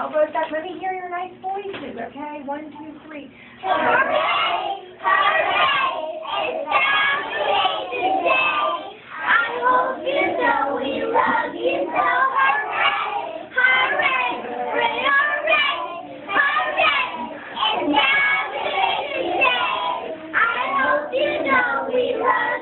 Rosa, let me hear your nice voices, okay? One, two, three. Hooray! Hooray! It's time to. I hope you know we love you so. Hooray! Hooray! Hooray! Hooray! It's time to. I hope you know we love you.